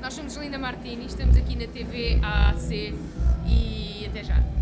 Nós somos Linda Martini, estamos aqui na TV AAC e até já.